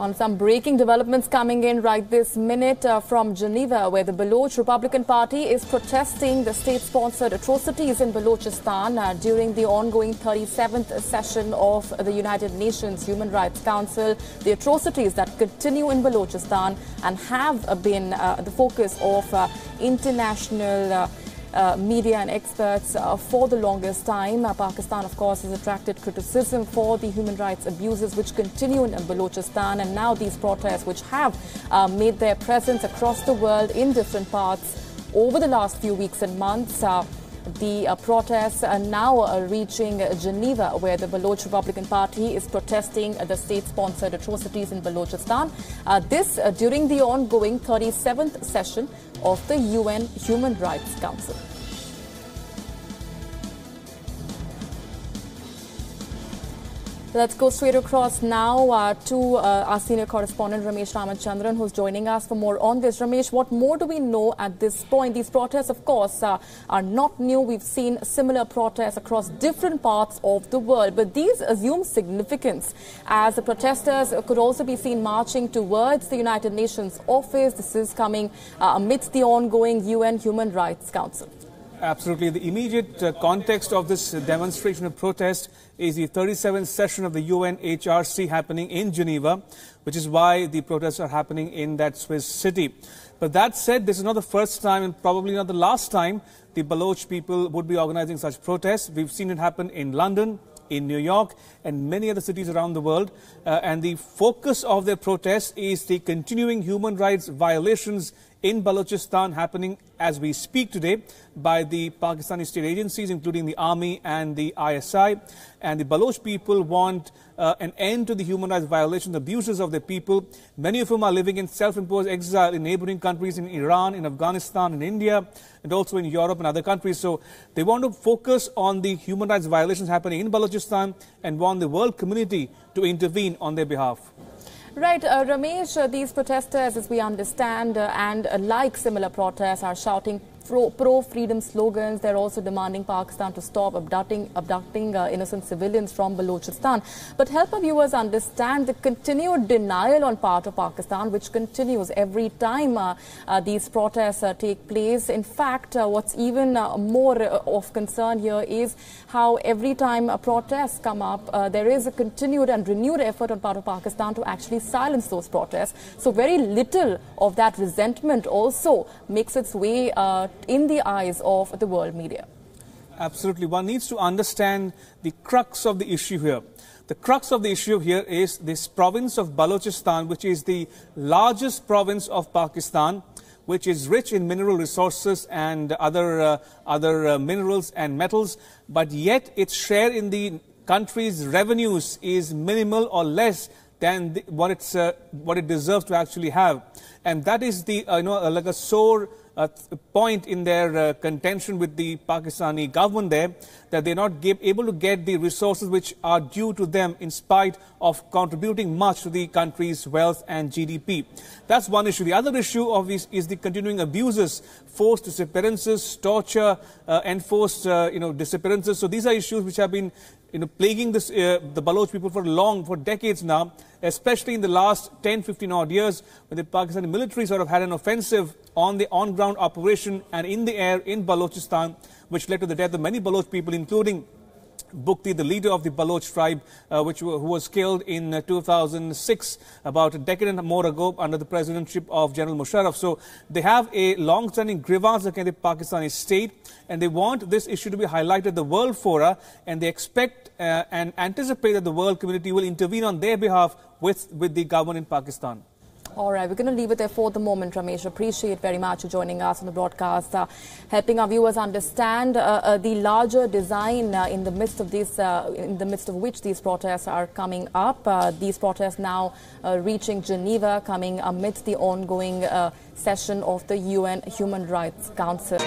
On some breaking developments coming in right this minute uh, from Geneva, where the Baloch Republican Party is protesting the state-sponsored atrocities in Balochistan uh, during the ongoing 37th session of the United Nations Human Rights Council. The atrocities that continue in Balochistan and have been uh, the focus of uh, international uh, media and experts uh, for the longest time. Uh, Pakistan, of course, has attracted criticism for the human rights abuses which continue in Balochistan, and now these protests, which have uh, made their presence across the world in different parts over the last few weeks and months. Uh, the uh, protests are now uh, reaching Geneva, where the Baloch Republican Party is protesting the state-sponsored atrocities in Balochistan. Uh, this during the ongoing 37th session of the UN Human Rights Council. Let's go straight across now uh, to uh, our senior correspondent Ramesh Ramachandran, who's joining us for more on this. Ramesh, what more do we know at this point? These protests, of course, uh, are not new. We've seen similar protests across different parts of the world, but these assume significance as the protesters could also be seen marching towards the United Nations office. This is coming uh, amidst the ongoing UN Human Rights Council. Absolutely. The immediate uh, context of this demonstration of protest is the 37th session of the UNHRC happening in Geneva, which is why the protests are happening in that Swiss city. But that said, this is not the first time and probably not the last time the Baloch people would be organizing such protests. We've seen it happen in London, in New York, and many other cities around the world. Uh, and the focus of their protest is the continuing human rights violations in Balochistan happening as we speak today by the Pakistani state agencies, including the army and the ISI. And the Baloch people want uh, an end to the human rights violations, abuses of their people, many of whom are living in self-imposed exile in neighboring countries in Iran, in Afghanistan, in India, and also in Europe and other countries. So they want to focus on the human rights violations happening in Balochistan and want the world community to intervene on their behalf. Right, uh, Ramesh, uh, these protesters, as we understand, uh, and uh, like similar protests, are shouting pro-freedom slogans. They're also demanding Pakistan to stop abducting, abducting uh, innocent civilians from Balochistan. But help our viewers understand the continued denial on part of Pakistan, which continues every time uh, uh, these protests uh, take place. In fact, uh, what's even uh, more of concern here is how every time protests come up, there is a continued and renewed effort on part of Pakistan to actually silence those protests. So very little of that resentment also makes its way in the eyes of the world media. Absolutely. One needs to understand the crux of the issue here. The crux of the issue here is this province of Balochistan, which is the largest province of Pakistan, which is rich in mineral resources and other, uh, other uh, minerals and metals, but yet its share in the country's revenues is minimal or less than the, what, it's, uh, what it deserves to actually have. And that is the, uh, you know, like a sore uh, point in their uh, contention with the Pakistani government there that they're not able to get the resources which are due to them in spite of contributing much to the country's wealth and GDP. That's one issue. The other issue of is, is the continuing abuses, forced disappearances, torture, uh, enforced uh, you know, disappearances. So these are issues which have been you know, plaguing this, uh, the Baloch people for long, for decades now, especially in the last 10, 15 odd years, when the Pakistani military sort of had an offensive on the on-ground operation and in the air in Balochistan, which led to the death of many Baloch people, including Bugti, the leader of the Baloch tribe, uh, which who was killed in uh, 2006, about a decade and more ago, under the presidency of General Musharraf. So they have a long-standing grievance against the Pakistani state, and they want this issue to be highlighted at the World Fora, and they expect uh, and anticipate that the world community will intervene on their behalf with, with the government in Pakistan. All right, we're going to leave it there for the moment, Ramesh. Appreciate very much joining us on the broadcast, uh, helping our viewers understand uh, uh, the larger design uh, in the midst of this, uh, in the midst of which these protests are coming up. Uh, these protests now reaching Geneva, coming amidst the ongoing session of the UN Human Rights Council.